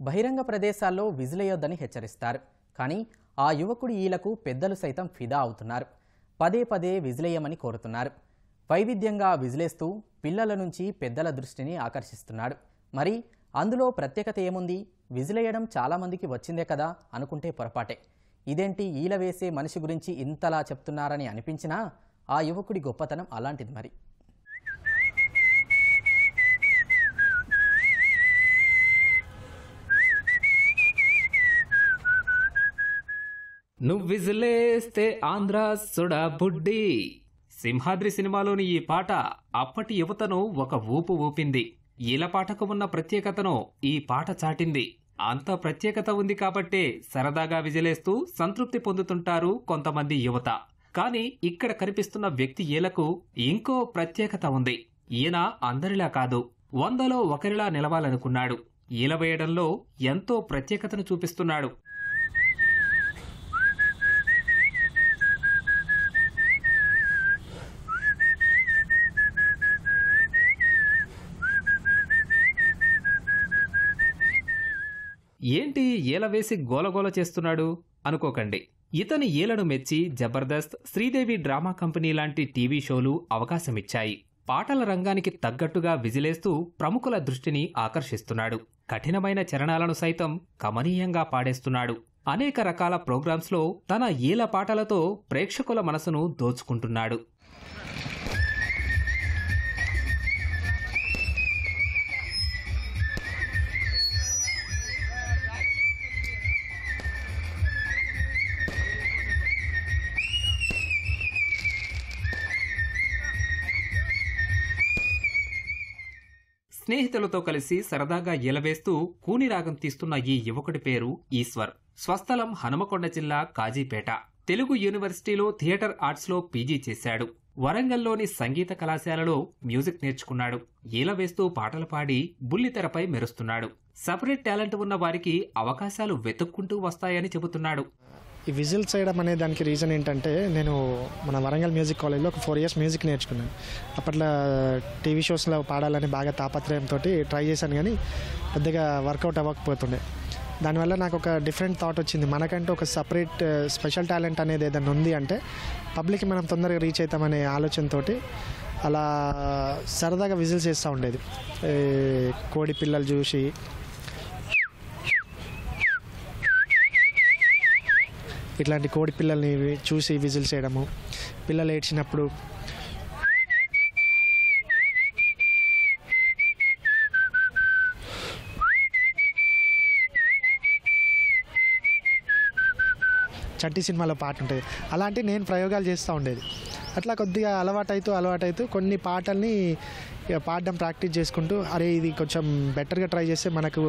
బహిరంగ ప్రదేశాల్లో విజిలేయొద్దని హెచ్చరిస్తారు. కానీ ఆ యువకుడి ఈలకు పెద్దలు సైతం ఫిదా అవుతున్నారు. పదే పదే విజిలేయమని కోరుతున్నారు. వైవిధ్యంగా విజిలేస్తూ పిల్లల నుంచి పెద్దల దృష్టిని ఆకర్షిస్తున్నాడు. మరి అందులో ప్రత్యేకత ఏముంది? విజిలేయడం చాలామందికి వచ్చిందే కదా అనుకుంటే పొరపాటే. ఇదేంటి ఈల వేసే మనిషి గురించి ఇంతలా చెప్తున్నారని అనిపించినా ఆ యువకుడి గొప్పతనం అలాంటిది మరి. నువ్విజిలేస్తే ఆంధ్ర సుడా బుడ్డి. సింహాద్రి సినిమాలోని ఈ పాట అప్పటి యువతను ఒక ఊపు ఊపింది. ఈల పాటకు ఉన్న ప్రత్యేకతను ఈ పాట చాటింది. అంత ప్రత్యేకత ఉంది కాబట్టే సరదాగా విజిలేస్తూ సంతృప్తి పొందుతుంటారు కొంతమంది యువత. కానీ ఇక్కడ కనిపిస్తున్న వ్యక్తి ఈలకు ఇంకో ప్రత్యేకత ఉంది. ఈయన అందరిలా కాదు. వందలో ఒకరిలా నిలవాలనుకున్నాడు. ఈల వేయడంలో ఎంతో ప్రత్యేకతను చూపిస్తున్నాడు. ఏంటి ఏల వేసి గోలగోల చేస్తున్నాడు? అనుకోకండి. ఇతని ఈలను మెచ్చి జబర్దస్త్ శ్రీదేవి డ్రామా కంపెనీ లాంటి టీవీ షోలు అవకాశమిచ్చాయి. పాటల రంగానికి తగ్గట్టుగా విజిలేస్తూ ప్రముఖుల దృష్టిని ఆకర్షిస్తున్నాడు. కఠినమైన చరణాలను సైతం కమనీయంగా పాడేస్తున్నాడు. అనేక రకాల ప్రోగ్రామ్స్లో తన ఈల పాటలతో ప్రేక్షకుల మనసును దోచుకుంటున్నాడు. స్నేహితులతో కలిసి సరదాగా ఎలవేస్తూ కూని రాగం తీస్తున్న ఈ యువకుడి పేరు ఈశ్వర్. స్వస్థలం హనుమకొండ జిల్లా కాజీపేట. తెలుగు యూనివర్సిటీలో థియేటర్ ఆర్ట్స్లో పీజీ చేశాడు. వరంగల్లోని సంగీత కళాశాలలో మ్యూజిక్ నేర్చుకున్నాడు. ఈలవేస్తూ పాటలు పాడి బుల్లితెరపై మెరుస్తున్నాడు. సపరేట్ టాలెంట్ ఉన్న వారికి అవకాశాలు వెతుక్కుంటూ వస్తాయని చెబుతున్నాడు. ఈ విజిల్ చేయడం అనే దానికి రీజన్ ఏంటంటే నేను మన వరంగల్ మ్యూజిక్ కాలేజ్లో ఒక ఫోర్ ఇయర్స్ మ్యూజిక్ నేర్చుకున్నాను. అప్పట్లో టీవీ షోస్లో పాడాలని బాగా తాపత్రయంతో ట్రై చేశాను కానీ పెద్దగా వర్కౌట్ అవ్వకపోతుండే. దానివల్ల నాకు ఒక డిఫరెంట్ థాట్ వచ్చింది. మనకంటూ ఒక సపరేట్ స్పెషల్ టాలెంట్ అనేది ఏదైనా ఉంది అంటే పబ్లిక్ మనం తొందరగా రీచ్ అవుతామనే ఆలోచనతో అలా సరదాగా విజిల్ చేస్తూ ఉండేది. కోడి పిల్లలు చూసి ఇట్లాంటి కోడి పిల్లల్ని చూసి విజిల్ చేయడము. పిల్లలు ఏడ్చినప్పుడు చట్టి సినిమాలో పాట ఉంటుంది. అలాంటి నేను ప్రయోగాలు చేస్తూ ఉండేది. అట్లా కొద్దిగా అలవాటైతూ అలవాటైతూ కొన్ని పాటల్ని పాడడం ప్రాక్టీస్ చేసుకుంటూ అరే ఇది కొంచెం బెటర్గా ట్రై చేస్తే మనకు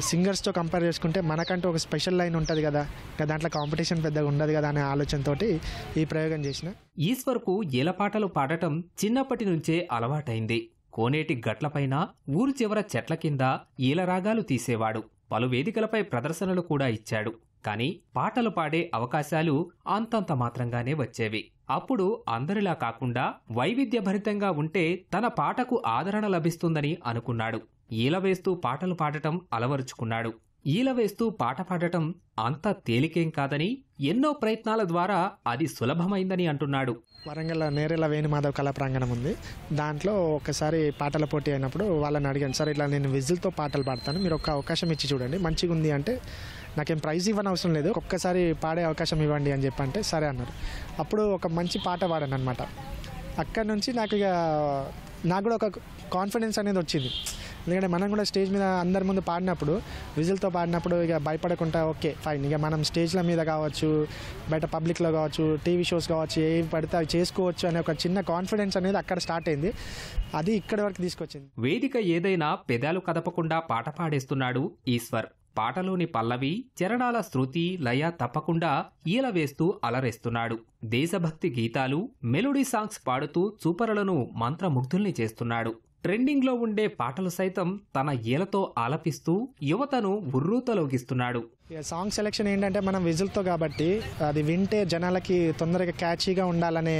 సింగర్స్తో కంపేర్ చేసుకుంటే మనకంటూ ఒక స్పెషల్ లైన్ ఉంటుంది కదా. ఇంకా దాంట్లో కాంపిటీషన్ పెద్దగా ఉండదు కదా అనే ఆలోచనతోటి ఈ ప్రయోగం చేసిన. ఈశ్వర్కు ఈల పాటలు పాడటం చిన్నప్పటి నుంచే అలవాటైంది. కోనేటి గట్లపైన ఊరు చివర చెట్ల కింద ఈలరాగాలు తీసేవాడు. పలు వేదికలపై ప్రదర్శనలు కూడా ఇచ్చాడు. కాని పాటలు పాడే అవకాశాలు అంతంత మాత్రంగానే వచ్చేవి. అప్పుడు అందరిలా కాకుండా వైవిధ్యభరితంగా ఉంటే తన పాటకు ఆదరణ లభిస్తుందని అనుకున్నాడు. ఈల వేస్తూ పాటలు పాడటం అలవరుచుకున్నాడు. ఈల వేస్తూ పాట పాడటం అంత తేలికేం కాదని ఎన్నో ప్రయత్నాల ద్వారా అది సులభమైందని అంటున్నాడు. వరంగల్ నేరేల వేణుమాధవ్ కళా ప్రాంగణం ఉంది. దాంట్లో ఒకసారి పాటల పోటీ అయినప్పుడు వాళ్ళని అడిగాను సార్ ఇట్లా నేను విజిల్తో పాటలు పాడతాను మీరు ఒక అవకాశం ఇచ్చి చూడండి మంచిగా ఉంది అంటే నాకేం ప్రైజ్ ఇవ్వని అవసరం లేదు ఒక్కసారి పాడే అవకాశం ఇవ్వండి అని చెప్పంటే సరే అన్నారు. అప్పుడు ఒక మంచి పాట పాడాను అనమాట అక్కడి నుంచి నాకు ఇక నాకు కూడా ఒక కాన్ఫిడెన్స్ అనేది వచ్చింది. ఎందుకంటే మనం కూడా స్టేజ్ మీద అందరి ముందు పాడినప్పుడు విజిల్తో పాడినప్పుడు ఇక భయపడకుండా ఓకే ఫైన్. ఇక మనం స్టేజ్ల మీద కావచ్చు బయట పబ్లిక్లో కావచ్చు టీవీ షోస్ కావచ్చు ఏవి పడితే అవి చేసుకోవచ్చు అనే ఒక చిన్న కాన్ఫిడెన్స్ అనేది అక్కడ స్టార్ట్ అయింది. అది ఇక్కడి వరకు తీసుకొచ్చింది. వేదిక ఏదైనా పెదాలు కదపకుండా పాట పాడేస్తున్నాడు ఈశ్వర్. పాటలోని పల్లవి చరణాల శృతి లయ తప్పకుండా ఈల వేస్తూ అలరేస్తున్నాడు. దేశభక్తి గీతాలు మెలోడీ సాంగ్స్ పాడుతూ చూపరలను మంత్రముగ్ధుల్ని చేస్తున్నాడు. ట్రెండింగ్లో ఉండే పాటలు సైతం తన ఏలతో ఆలపిస్తూ యువతను ఉర్రూతలోగిస్తున్నాడు. ఇక సాంగ్ సెలెక్షన్ ఏంటంటే మనం విజిల్తో కాబట్టి అది వింటే జనాలకి తొందరగా క్యాచీగా ఉండాలనే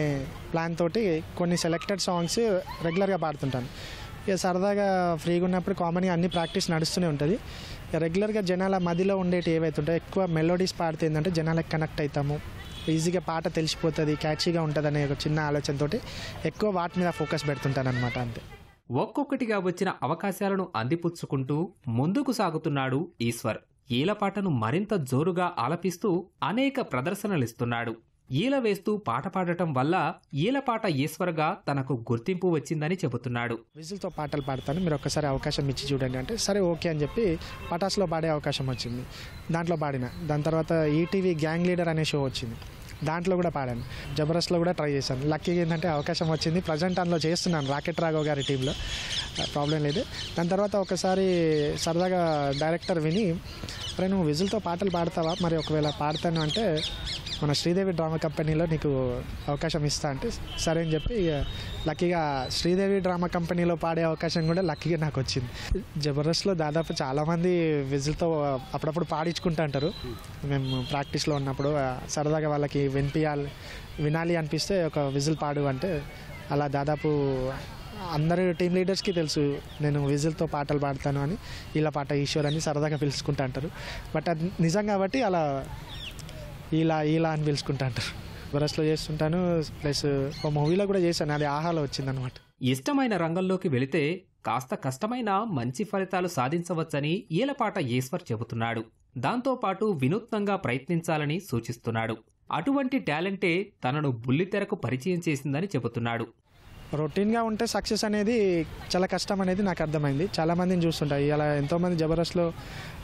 ప్లాన్ తోటి కొన్ని సెలెక్టెడ్ సాంగ్స్ రెగ్యులర్గా పాడుతుంటాను. ఇక సరదాగా ఫ్రీగా ఉన్నప్పుడు కామన్గా అన్ని ప్రాక్టీస్ నడుస్తూనే ఉంటుంది. రెగ్యులర్గా జనాల మదిలో ఉండేటి ఏవైతే ఉంటాయో ఎక్కువ మెలోడీస్ పాడితే ఏంటంటే జనాలకు కనెక్ట్ అవుతాము ఈజీగా పాట తెలిసిపోతుంది క్యాచీగా ఉంటుంది అనే ఒక చిన్న ఆలోచనతోటి ఎక్కువ వాటి మీద ఫోకస్ పెడుతుంటాను అనమాట అంతే. ఒక్కొక్కటిగా వచ్చిన అవకాశాలను అందిపుచ్చుకుంటూ ముందుకు సాగుతున్నాడు ఈశ్వర్. ఈలపాటను మరింత జోరుగా ఆలపిస్తూ అనేక ప్రదర్శనలిస్తున్నాడు. ఈల వేస్తూ పాట పాడటం వల్ల ఈలపాట ఈశ్వర్గా తనకు గుర్తింపు వచ్చిందని చెబుతున్నాడు. విజిల్తో పాటలు పాడతాను. మీరు ఒక్కసారి అవకాశం ఇచ్చి చూడండి అంటే సరే ఓకే అని చెప్పి పటాస్లో పాడే అవకాశం వచ్చింది. దాంట్లో పాడిన. దాని తర్వాత ఈటీవీ గ్యాంగ్ లీడర్ అనే షో వచ్చింది. దాంట్లో కూడా పాడాను. జబర్దస్త్లో కూడా ట్రై చేశాను. లక్కీగా ఏంటంటే అవకాశం వచ్చింది. ప్రజెంట్ అందులో చేస్తున్నాను. రాకెట్ రాఘవ్ గారి టీంలో. ప్రాబ్లం లేదు. దాని తర్వాత ఒకసారి సరదాగా డైరెక్టర్ విని అరే నువ్వు విజిల్తో పాటలు పాడతావా? మరి ఒకవేళ పాడతాను అంటే మన శ్రీదేవి డ్రామా కంపెనీలో నీకు అవకాశం ఇస్తా అంటే సరే అని చెప్పి ఇక లక్కీగా శ్రీదేవి డ్రామా కంపెనీలో పాడే అవకాశం కూడా లక్కీగా నాకు వచ్చింది. జబర్దస్త్లో దాదాపు చాలామంది విజిల్తో అప్పుడప్పుడు పాడించుకుంటూ అంటారు. మేము ప్రాక్టీస్లో ఉన్నప్పుడు సరదాగా వాళ్ళకి వినిపించాలి వినాలి అనిపిస్తే ఒక విజిల్ పాడు అంటే అలా దాదాపు అందరు టీం లీడర్స్కి తెలుసు నేను విజిల్తో పాటలు పాడతాను అని ఇలా పాట ఈశ్వర్ అని సరదాగా పిలుచుకుంటా అంటారు. బట్ అది నిజం కాబట్టి అలా ఇలా ఇలా అని పిలుచుకుంటా అంటారు. బరస్లో చేస్తుంటాను ప్లస్ ఒక మూవీలో కూడా చేశాను అది ఆహాలో వచ్చిందనమాట ఇష్టమైన రంగంలోకి వెళితే కాస్త కష్టమైన మంచి ఫలితాలు సాధించవచ్చని ఈలపాట ఈశ్వర్ చెబుతున్నాడు. దాంతోపాటు వినూత్నంగా ప్రయత్నించాలని సూచిస్తున్నాడు. అటువంటి టాలెంటే తనను బుల్లితెరకు పరిచయం చేసిందని చెబుతున్నాడు. రొటీన్గా ఉంటే సక్సెస్ అనేది చాలా కష్టం అనేది నాకు అర్థమైంది. చాలామందిని చూస్తుంటారు. ఇలా ఎంతోమంది జబర్దస్త్లో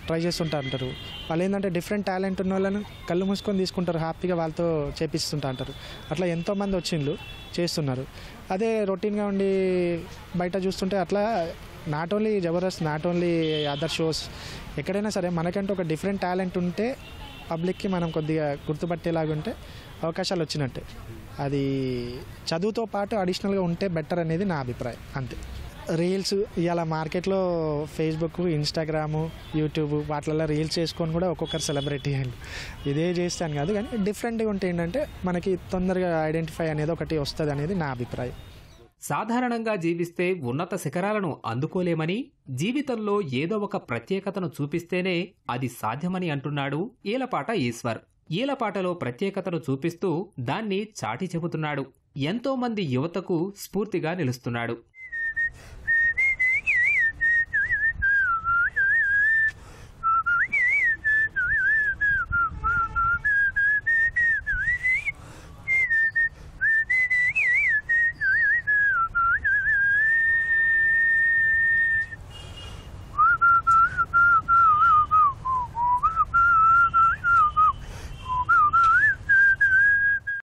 ట్రై చేస్తుంటా అంటారు వాళ్ళు ఏంటంటే డిఫరెంట్ టాలెంట్ ఉన్న వాళ్ళని కళ్ళు మూసుకొని తీసుకుంటారు. హ్యాపీగా వాళ్ళతో చేపిస్తుంటా అంటారు అట్లా ఎంతోమంది వచ్చిండ్రు చేస్తున్నారు. అదే రొటీన్గా ఉండి బయట చూస్తుంటే అట్లా not only Jabardasth not only other shows ఎక్కడైనా సరే మనకంటే ఒక డిఫరెంట్ టాలెంట్ ఉంటే పబ్లిక్కి మనం కొద్దిగా గుర్తుపట్టేలాగా ఉంటే అవకాశాలు వచ్చినట్టే అది చదువుతో పాటు అడిషనల్గా ఉంటే బెటర్ అనేది నా అభిప్రాయం. అంతే. రీల్స్ ఇవాళ మార్కెట్లో ఫేస్బుక్ ఇన్స్టాగ్రాము యూట్యూబ్ వాటిలలో రీల్స్ చేసుకొని కూడా ఒక్కొక్కరు సెలబ్రిటీ అయ్యారు ఇదే చేస్తాను కాదు కానీ డిఫరెంట్గా ఉంటే ఏంటంటే మనకి తొందరగా ఐడెంటిఫై అనేది ఒకటి వస్తుంది అనేది నా అభిప్రాయం. సాధారణంగా జీవిస్తే ఉన్నత శిఖరాలను అందుకోలేమని జీవితంలో ఏదో ఒక ప్రత్యేకతను చూపిస్తేనే అది సాధ్యమని అంటున్నాడు ఈలపాట ఈశ్వర్. ఈలపాటలో ప్రత్యేకతను చూపిస్తూ దాన్ని చాటి చెబుతున్నాడు. ఎంతోమంది యువతకు స్ఫూర్తిగా నిలుస్తున్నాడు.